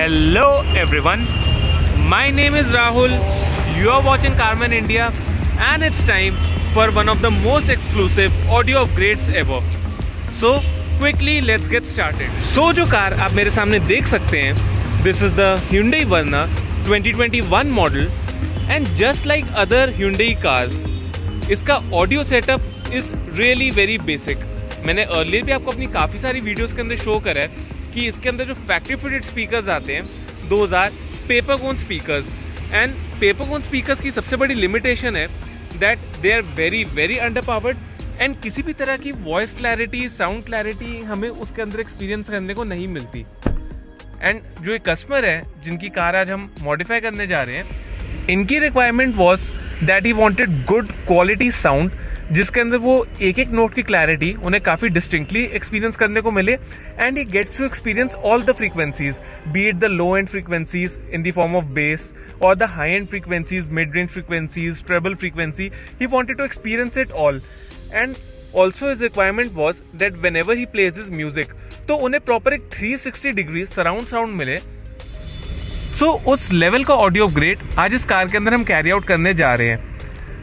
Hello everyone my name is Rahul you are watching Carmen India and it's time for one of the most exclusive audio upgrades ever so quickly let's get started so जो car आप मेरे सामने देख सकते हैं this is the Hyundai Verna 2021 model and just like other Hyundai cars इसका audio setup is really very basic मैंने earlier भी आपको अपनी काफ़ी सारी वीडियोज़ के अंदर शो करा है कि इसके अंदर जो फैक्ट्री फिटेड स्पीकर्स आते हैं 2000 paper cone speakers and paper cone speakers की सबसे बड़ी लिमिटेशन है that they are very very under powered and किसी भी तरह की वॉइस क्लैरिटी साउंड क्लैरिटी हमें उसके अंदर एक्सपीरियंस करने को नहीं मिलती. एंड जो एक कस्टमर है, जिनकी कार आज हम मॉडिफाई करने जा रहे हैं, इनकी requirement was that he wanted good quality sound जिसके अंदर वो एक एक नोट की क्लैरिटी उन्हें काफ़ी डिस्टिंक्टली एक्सपीरियंस करने को मिले and he gets to experience all the frequencies be it the low end frequencies in the form of bass और the high end frequencies mid range frequencies treble frequency he wanted to experience it all and also his requirement was that whenever he plays his music तो उन्हें proper एक 360 degree surround sound मिले। So so, उस level का audio upgrade आज इस car के अंदर हम कैरी आउट करने जा रहे हैं।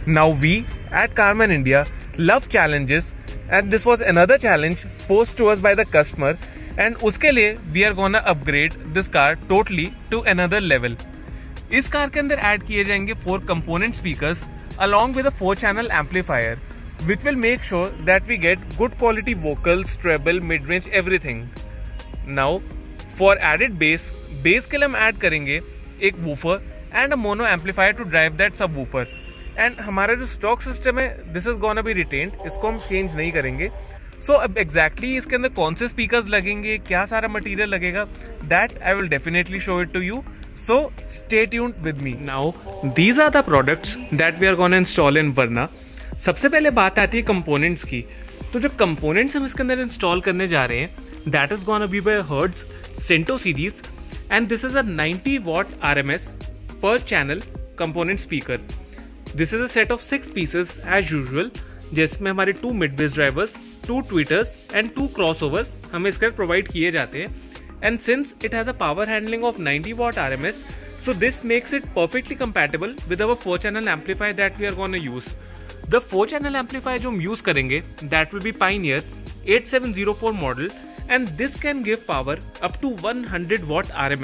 Now we at Carmen India love challenges and this was another challenge posed to us by the customer and उसके लिए we are gonna upgrade this car totally to another level. इस car के अंदर add किए जाएँगे four component speakers along with a four channel amplifier which will make sure that we get good quality vocals, treble, mid-range, everything. Now for added bass, bass के लिए हम add करेंगे एक woofer and a mono amplifier to drive that subwoofer. And हमारा जो stock system है this is gonna be retained इसको हम चेंज नहीं करेंगे. सो अब एग्जैक्टली इसके अंदर कौन से स्पीकर्स लगेंगे, क्या सारा मटेरियल लगेगा that I will definitely show it to you so stay tuned with me now these are the products that we are gonna install in Verna सबसे पहले बात आती है कंपोनेंट्स की. तो जो कंपोनेंट्स हम इसके अंदर इंस्टॉल करने जा रहे हैं that is gonna be by Hertz Cento series and this is a 90 watt RMS per channel component speaker this is a set of six pieces as usual जिसमें हमारे two mid bass drivers two tweeters and two crossovers हमें इसका provide किए जाते हैं। And since it has a power handling of 90 watt R so this makes it perfectly compatible with our four channel amplifier that we are gonna use the four channel amplifier जो हम use करेंगे that will be Pioneer 8704 model and this can give power up to 100 watt R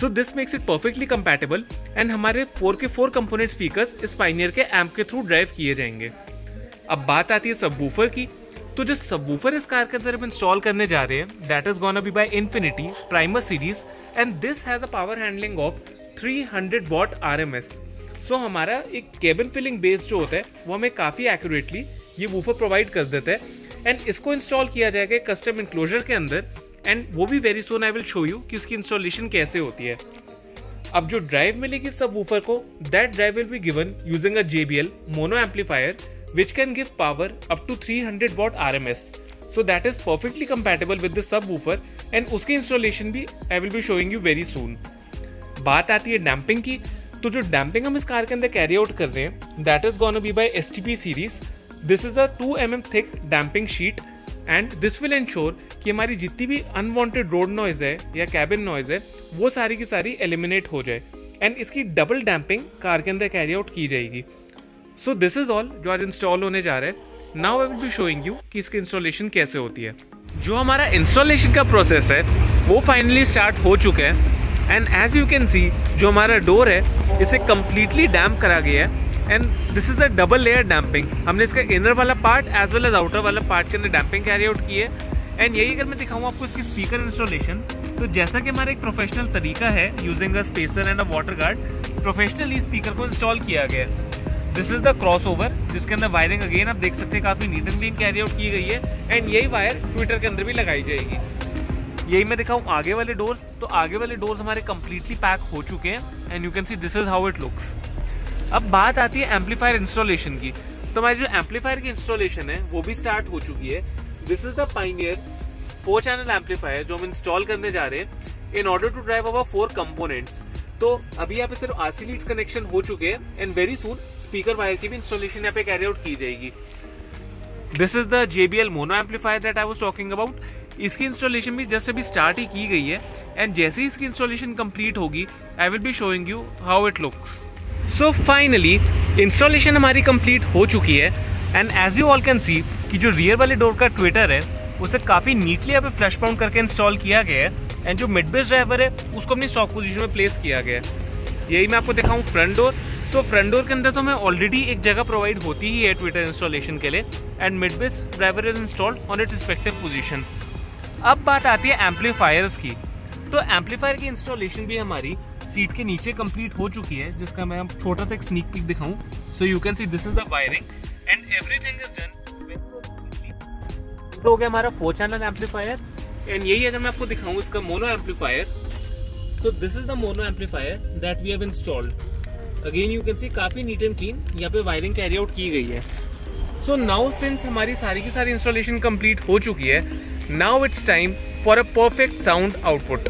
so this makes it perfectly compatible and हमारे four के four component speakers इस Pioneer के amp के through drive किए जाएँगे। अब बात आती है सबवूफर की। तो जो सबवूफर इस कार के अंदर हम इंस्टॉल करने जा रहे हैं that is gonna be by Infinity Primer series and this has a power handling of 300 watt RMS so हमारा एक केबिन फिलिंग बेस जो होता है, वो हमें काफ़ी एक्यूरेटली ये वूफर प्रोवाइड कर देता है। एंड इसको इंस्टॉल किया जाएगा कस्टम इंक्लोजर के अंदर। एंड वो भी very soon I will show you कि उसकी इंस्टॉलेशन कैसे होती है। अब जो ड्राइव मिलेगी सब वूफर को that drive will be given using a JBL mono amplifier which can give power up to 300 watt RMS. So that is perfectly compatible with the subwoofer and उसकी installation भी I will be showing you very soon बात आती है damping की तो जो damping हम इस कार के अंदर कैरी आउट कर रहे हैं that is gonna be by S T P series this is a two M M thick damping sheet and this will ensure कि हमारी जितनी भी अनवांटेड रोड नॉइज़ है या कैबिन नॉइज़ है, वो सारी की सारी एलिमिनेट हो जाए। एंड इसकी डबल डैम्पिंग कार के अंदर कैरी आउट की जाएगी। सो दिस इज़ ऑल जो आज इंस्टॉल होने जा रहा है। Now I will be showing you कि इसकी इंस्टॉलेशन कैसे होती है। जो हमारा इंस्टॉलेशन का प्रोसेस है, वो फाइनली स्टार्ट हो चुका है। And as you can see जो हमारा डोर है, इसे कम्प्लीटली डैम्प करा गया है। And this is a double layer damping हमने इसका इनर वाला part as well as outer वाला पार्ट के अंदर डैम्पिंग कैरी आउट की है। एंड यही अगर मैं दिखाऊँ आपको इसकी स्पीकर इंस्टॉलेशन तो जैसा कि हमारा एक प्रोफेशनल तरीका है using a spacer and a water guard professionally speaker को इंस्टॉल किया गया है। This is the crossover जिसके अंदर वायरिंग अगेन आप देख सकते हैं काफ़ी neat and clean carry out की गई है एंड यही वायर ट्विटर के अंदर भी लगाई जाएगी। यही मैं दिखाऊँ आगे वाले डोर्स तो आगे वाले डोर्स हमारे कम्प्लीटली पैक हो चुके हैं and you can see this is how it looks अब बात आती है एम्पलीफायर इंस्टॉलेशन की। तो हमारी जो एम्पलीफायर की इंस्टॉलेशन है, वो भी स्टार्ट हो चुकी है। This is the Pioneer four channel amplifier जो हम इंस्टॉल करने जा रहे हैं। In order to drive our four components तो अभी यहाँ पे सिर्फ़ आरसी लीड्स कनेक्शन हो चुके हैं and very soon speaker wire की भी इंस्टॉलेशन यहाँ पे कैरी आउट की जाएगी। This is the JBL mono amplifier that I was talking about इसकी इंस्टॉलेशन भी जस्ट अभी स्टार्ट ही की गई है एंड जैसे ही इसकी इंस्टॉलेशन कंप्लीट होगी I will be showing you how it looks so finally installation हमारी कंप्लीट हो चुकी है and as you all can see कि जो रियर वाले डोर का ट्विटर है, उसे काफ़ी नीटली यहाँ पे फ्लैश पाउंड करके इंस्टॉल किया गया है एंड जो मिड बेस ड्राइवर है, उसको अपनी स्टॉक पोजीशन में प्लेस किया गया है। यही मैं आपको दिखाऊँ front door so front door के अंदर तो मैं ऑलरेडी एक जगह प्रोवाइड होती ही है ट्विटर इंस्टॉलेशन के लिए and mid bass driver is installed on it respective position अब बात आती है एम्पलीफायर्स की। तो एम्पलीफायर की इंस्टॉलेशन भी हमारी सीट के नीचे कंप्लीट हो चुकी है, जिसका मैं छोटा सा एक स्नीक पिक दिखाऊँ। So you can see this is the wiring and everything is done तो हो गया हमारा फोर चैनल एम्पलीफायर एंड यही अगर मैं आपको दिखाऊँ, इसका mono amplifier so this is the mono amplifier that we have installed again you can see काफ़ी नीट एंड क्लीन यहाँ पे वायरिंग कैरी आउट की गई है। सो नाउ सिंस हमारी सारी की सारी इंस्टॉलेशन कंप्लीट हो चुकी है now it's time for a perfect sound output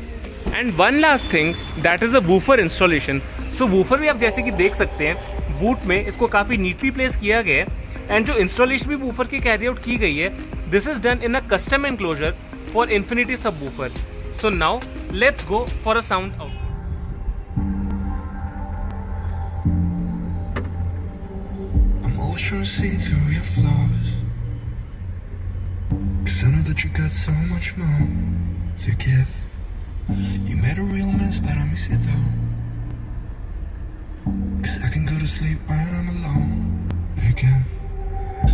and one last thing that is a woofer installation so woofer भी आप जैसे कि देख सकते हैं बूट में इसको काफ़ी नीटली प्लेस किया गया है। एंड जो इंस्टॉलेशन भी वूफर की कैरी आउट की गई है This is done in a custom enclosure for Infinity subwoofer. So now let's go for a sound out. Trying to see through your flaws Cause I know that you got so much more to give You made a real mess but I miss it though Cause I can go to sleep when I'm alone again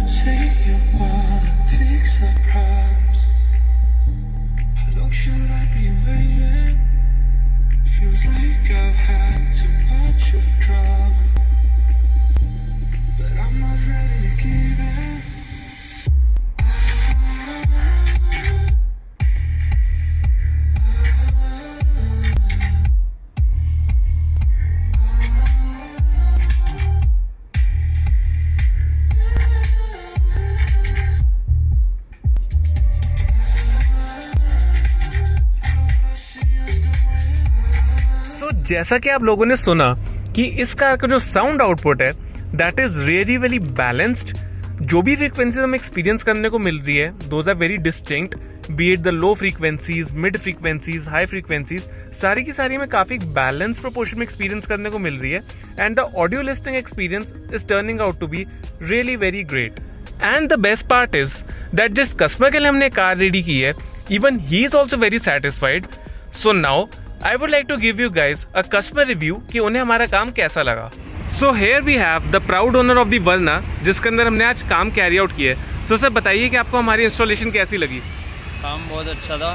Say you Feels like I've had too much of drama. जैसा कि आप लोगों ने सुना कि इस car का जो साउंड आउटपुट है that is really very balanced जो भी फ्रीक्वेंसीज हमें एक्सपीरियंस करने को मिल रही है those are very distinct be it the low frequencies mid frequencies high frequencies सारी की सारी में काफ़ी बैलेंस प्रोपोर्शन में एक्सपीरियंस करने को मिल रही है and the audio listening experience is turning out to be really very great and the best part is that जिस कस्टमर के लिए हमने कार रेडी की है even he is also very satisfied so now I would like to give you guys a customer review कि उन्हें हमारा काम कैसा लगा। So here we have the proud owner of the Verna जिसके अंदर हमने आज काम कैरी आउट किया है। सो सर बताइए कि आपको हमारी इंस्टॉलेशन कैसी लगी? काम बहुत अच्छा था।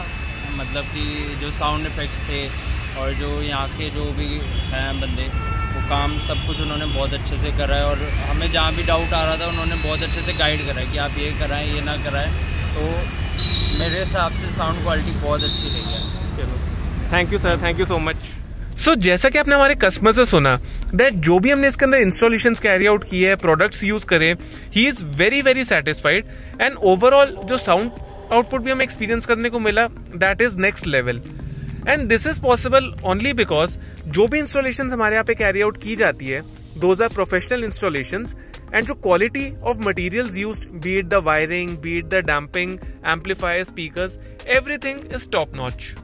मतलब कि जो साउंड इफेक्ट्स थे और जो यहाँ के जो भी हैं बंदे वो काम सब कुछ उन्होंने बहुत अच्छे से करा है और हमें जहाँ भी डाउट आ रहा था उन्होंने बहुत अच्छे से गाइड करा है कि आप ये कराएँ ये ना कराएँ। तो मेरे हिसाब से साउंड क्वालिटी बहुत अच्छी रही है। चलो। Thank you sir thank you so much so जैसा कि आपने हमारे कस्टमर से सुना दैट जो भी हमने इसके अंदर इंस्टॉलेशन कैरी आउट किए हैं प्रोडक्ट्स यूज़ करें he is very very satisfied and overall जो साउंड आउटपुट भी हमें एक्सपीरियंस करने को मिला that is next level and this is possible only because जो भी इंस्टॉलेशन हमारे यहाँ पे कैरी आउट की जाती है those are professional installation and जो quality of material use be it the wiring be it the damping amplifier speaker everything is top notch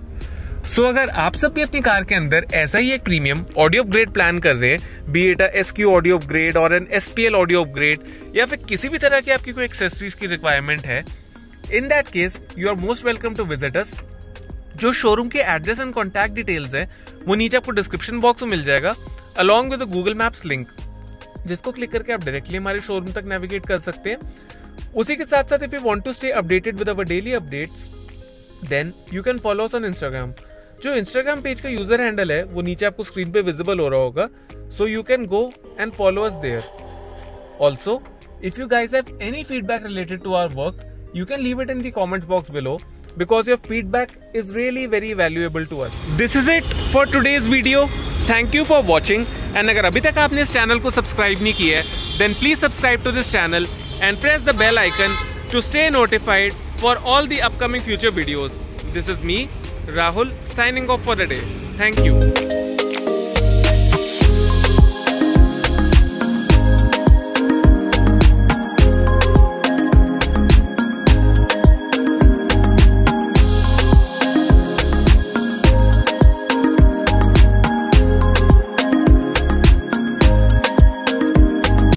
so so, अगर आप सब भी अपनी कार के अंदर ऐसा ही एक प्रीमियम ऑडियो अपग्रेड प्लान कर रहे हैं B eight S Q audio upgrade और N S P L audio upgrade या फिर किसी भी तरह की आपकी कोई एक्सेसरीज की रिक्वायरमेंट है in that case you are most welcome to visit us जो शोरूम के एड्रेस एंड कॉन्टैक्ट डिटेल्स है वो नीचे आपको डिस्क्रिप्शन बॉक्स में मिल जाएगा along with Google maps link जिसको क्लिक करके आप डायरेक्टली हमारे शोरूम तक नेविगेट कर सकते हैं। उसी के साथ साथ if you want to stay updated with our daily updates then you can follow us on Instagram जो इंस्टाग्राम पेज का यूज़र हैंडल है, वो नीचे आपको स्क्रीन पे विजिबल हो रहा होगा। So you can go and follow us there also if you guys have any feedback related to our work you can leave it in the comment box below because your feedback is really very valuable to us this is it for today's video thank you for watching and अगर अभी तक आपने इस channel को subscribe नहीं किया है then please subscribe to this channel and press the bell icon to stay notified for all the upcoming future videos this is me Rahul, signing off for the day. Thank you.